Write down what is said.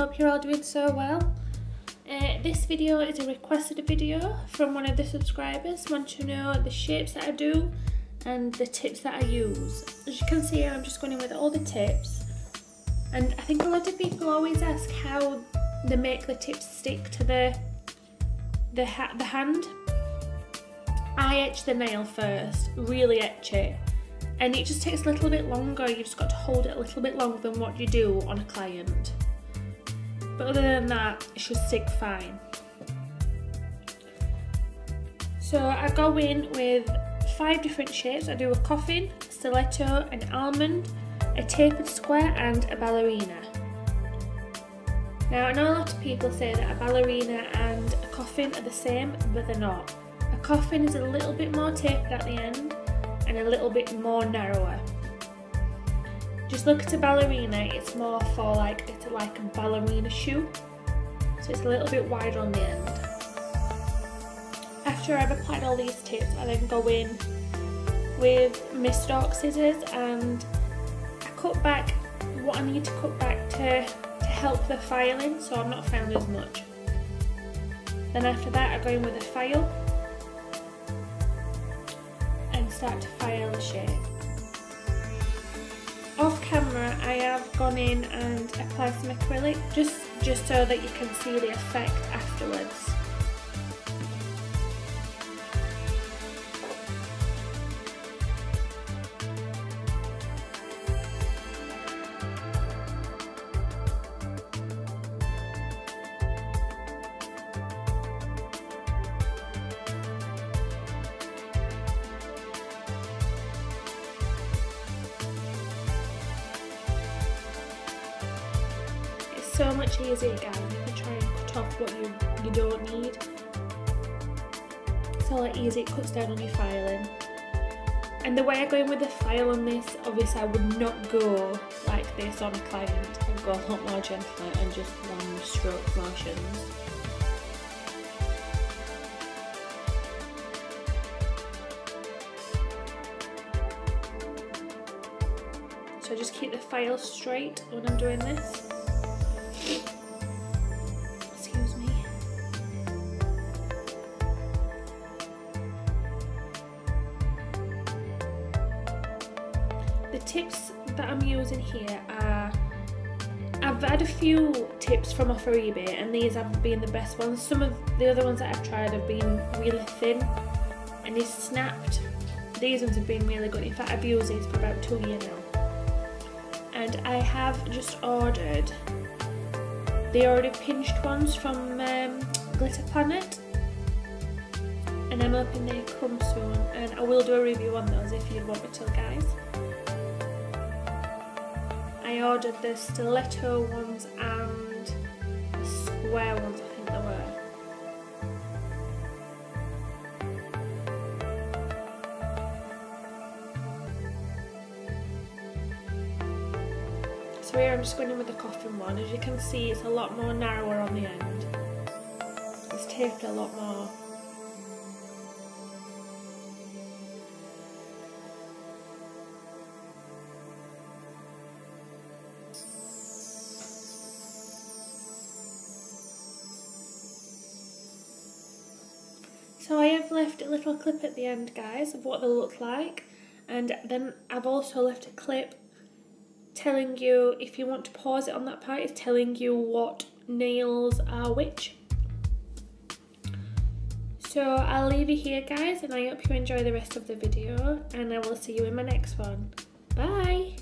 hope you're all doing so well. Uh, this video is a requested video from one of the subscribers, want to know the shapes that I do and the tips that I use. As you can see I'm just going in with all the tips and I think a lot of people always ask how they make the tips stick to the the, ha the hand. I etch the nail first, really etch it and it just takes a little bit longer, you've just got to hold it a little bit longer than what you do on a client. But other than that, it should stick fine. So I go in with five different shapes. I do a coffin, stiletto, an almond, a tapered square and a ballerina. Now I know a lot of people say that a ballerina and a coffin are the same, but they're not. A coffin is a little bit more tapered at the end and a little bit more narrower. Just look at a ballerina, it's more for like, it's like a ballerina shoe. So it's a little bit wider on the end. After I've applied all these tips, I then go in with my stalk scissors and I cut back what I need to cut back to, to help the filing so I'm not filing as much. Then after that I go in with a file and start to file the shape. Off camera I have gone in and applied some acrylic just, just so that you can see the effect afterwards. So much easier guys if you try and cut off what you, you don't need. It's a lot easier, it cuts down on your filing. And the way I go in with the file on this, obviously I would not go like this on a client. I'd go a lot more gentler and just one stroke motions. So I just keep the file straight when I'm doing this. Tips that I'm using here are I've had a few tips from off of eBay and these have been the best ones. Some of the other ones that I've tried have been really thin and they snapped. These ones have been really good. In fact, I've used these for about two years now. And I have just ordered the already pinched ones from um, Glitter Planet and I'm hoping they come soon and I will do a review on those if you want me to guys. I ordered the stiletto ones and the square ones I think they were. So here I'm just going in with the coffin one. As you can see it's a lot more narrower on the end. It's taped a lot more. So I have left a little clip at the end guys of what they look like. And then I've also left a clip telling you if you want to pause it on that part it's telling you what nails are which. So I'll leave you here guys and I hope you enjoy the rest of the video and I will see you in my next one. Bye